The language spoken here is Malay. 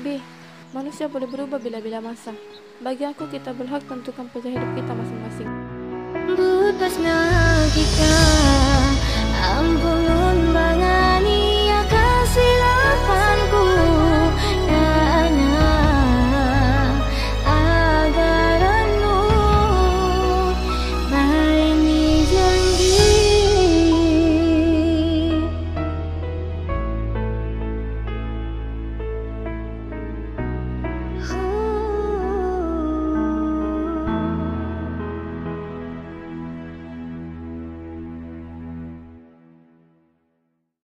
B. Manusia boleh berubah bila-bila masa. Bagi aku, kita berhak tentukan pilihan hidup kita masing-masing. Bukaslah kita.